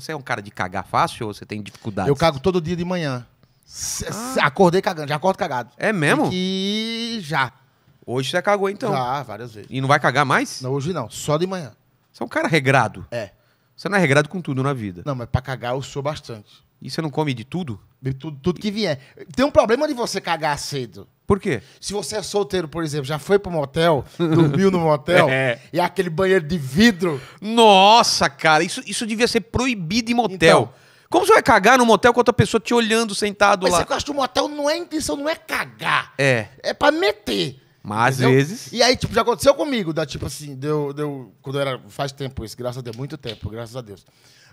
Você é um cara de cagar fácil ou você tem dificuldade? Eu cago todo dia de manhã. Se- Acordei cagando, já acordo cagado. É mesmo? E já. Hoje você cagou então. Já, várias vezes. E não vai cagar mais? Não, hoje não, só de manhã. Você é um cara regrado. É. Você não é regrado com tudo na vida. Não, mas pra cagar eu sou bastante. E você não come de tudo? De tudo, tudo que vier. Tem um problema de você cagar cedo. Por quê? Se você é solteiro, por exemplo, já foi pro motel, dormiu no motel, É. e aquele banheiro de vidro. Nossa, cara, isso, isso devia ser proibido em motel. Então. Como você vai cagar no motel com outra pessoa te olhando sentado Mas lá? você que eu acho que o motel não é intenção, não é cagar. É. É pra meter. Mas às vezes. E aí, tipo, já aconteceu comigo, da, tipo assim, deu, deu. Quando eu era. Faz tempo isso, graças a Deus, muito tempo, graças a Deus.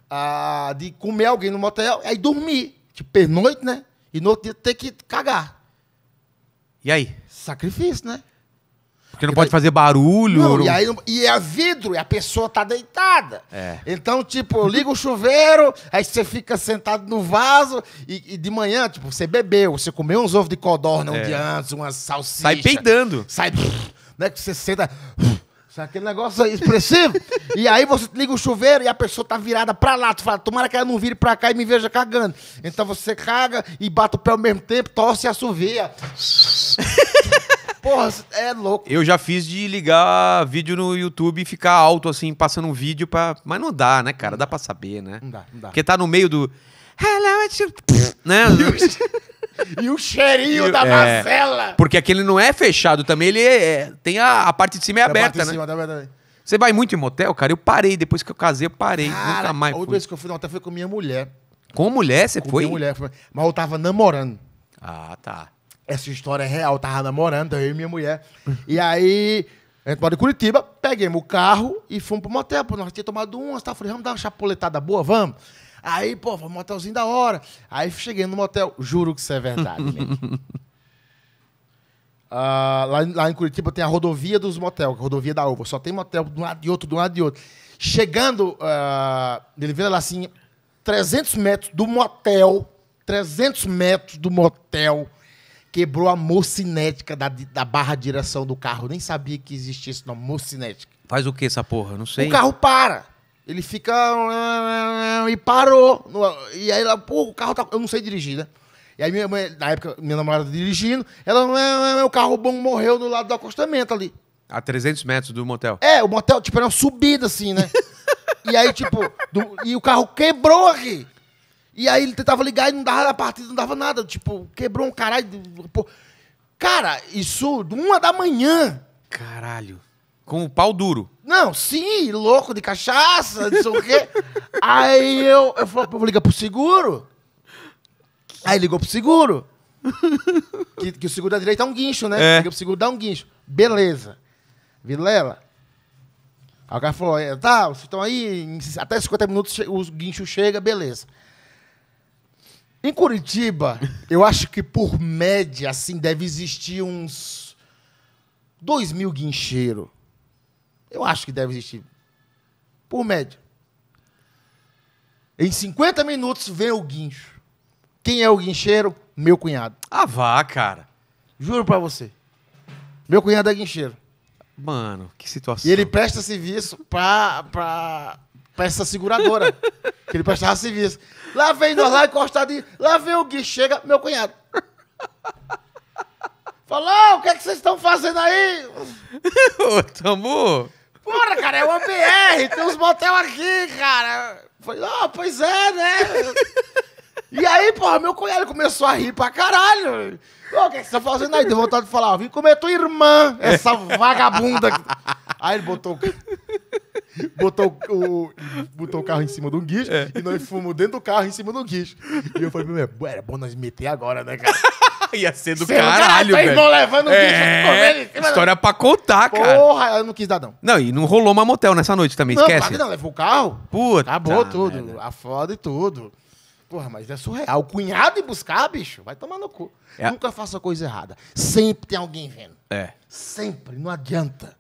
Ah, de comer alguém no motel, aí dormir. Tipo, pernoite, né? E no outro dia ter que cagar. E aí? Sacrifício, né? Porque não pode fazer barulho. Não, não- e aí e é vidro, e a pessoa tá deitada. É. Então, tipo, liga o chuveiro, aí você fica sentado no vaso, e, e de manhã, tipo, você bebeu, você comeu uns ovos de codorna um É. dia antes, umas salsichas. Sai peidando. Sai, né, que você senta... Aquele negócio aí expressivo? e aí você liga o chuveiro e a pessoa tá virada pra lá. Tu fala, tomara que ela não vire pra cá e me veja cagando. Então você caga e bate o pé ao mesmo tempo, tosse e assovia. Porra, é louco. Eu já fiz de ligar vídeo no YouTube e ficar alto assim, passando um vídeo pra. Mas não dá, né, cara? Dá pra saber, né? Não dá, não dá. Porque tá no meio do. Hello, it's you", né? E o cheirinho E o- da é. macela. Porque aquele não é fechado também, ele é, é- tem a, a parte de cima é aberta, né? cima, tá? Você vai muito em motel, cara? Eu parei, depois que eu casei, eu parei. Cara, Nunca mais a última vez que eu fui no hotel foi com minha mulher. Com mulher, você Com foi? minha mulher. Mas eu tava namorando. Ah, tá. Essa história é real. Tava namorando, eu e minha mulher. e aí, a gente mora em Curitiba, peguemos o carro e fomos pro motel. Pô, nós tínhamos tomado umas, tá? Falei, vamos dar uma chapuletada boa, vamos? Aí, pô, um motelzinho da hora. Aí cheguei no motel, juro que isso é verdade. Ah, lá, lá em Curitiba tem a rodovia dos motel, a rodovia da uva. Só tem motel de um lado de outro, de um lado de outro. Chegando, uh, ele vira lá assim, 300 metros do motel, 300 metros do motel, quebrou a mocinética da, da barra de direção do carro. Nem sabia que existia isso, não, mocinética. Faz o que essa porra? Não sei. O carro para. Ele fica. E parou. No- E aí ela, pô, o carro tá. Eu não sei dirigir, né? E aí minha mãe, na época, minha namorada dirigindo, ela, o carro bom morreu do lado do acostamento ali. A 300 metros do motel. É, o motel, tipo, era uma subida assim, né? e aí, tipo, do- e o carro quebrou aqui. E aí ele tentava ligar e não dava a partida, não dava nada. Tipo, quebrou um caralho. pô. Cara, isso, uma da manhã. Caralho. Com o pau duro. Não, sim, louco de cachaça, não sei o quê. Aí eu, eu falei, vou ligar pro seguro. Aí ligou pro seguro. Que, que o seguro da direita é um guincho, né? É. Liga pro seguro, dá um guincho. Beleza. Vilela. Aí o cara falou, é, tá, vocês estão aí, até 50 minutos o guincho chega, beleza. Em Curitiba, eu acho que por média, assim, deve existir uns 2 mil guincheiros. Eu acho que deve existir. Por média. Em 50 minutos vem o guincho. Quem é o guincheiro? Meu cunhado. Ah, vá, cara. Juro pra você. Meu cunhado é guincheiro. Mano, que situação. E ele presta serviço pra, pra, pra essa seguradora. que ele prestava serviço. Lá vem nós lá encostadinho. Lá vem o guincho. Chega meu cunhado. Falou, o que, é que vocês estão fazendo aí? Ô, Tamo. Porra, cara, é uma BR, tem uns motel aqui, cara. Falei, ah, pois é, né? E aí, porra, meu cunhado começou a rir pra caralho. Ô, o que, é que você tá fazendo aí? Deu vontade de falar, vim comer tua irmã, essa vagabunda. Aí ele botou, o- botou, o, botou o carro em cima do guincho e nós fomos dentro do carro em cima do guincho. E eu falei, meu, era bom nós meter agora, né, cara? Ia ser do Cê, caralho, caralho, teu velho. irmão levando o guincho, É, história pra contar, cara. Porra, eu não quis dar, não. Não, e não rolou uma motel nessa noite também, Não, esquece. que não, levou o carro. Puta Acabou tudo. merda. A foda e tudo. Porra, mas é surreal. O cunhado ir buscar, bicho, vai tomar no cu. É. Nunca faça coisa errada. Sempre tem alguém vendo. É. Sempre. Não adianta.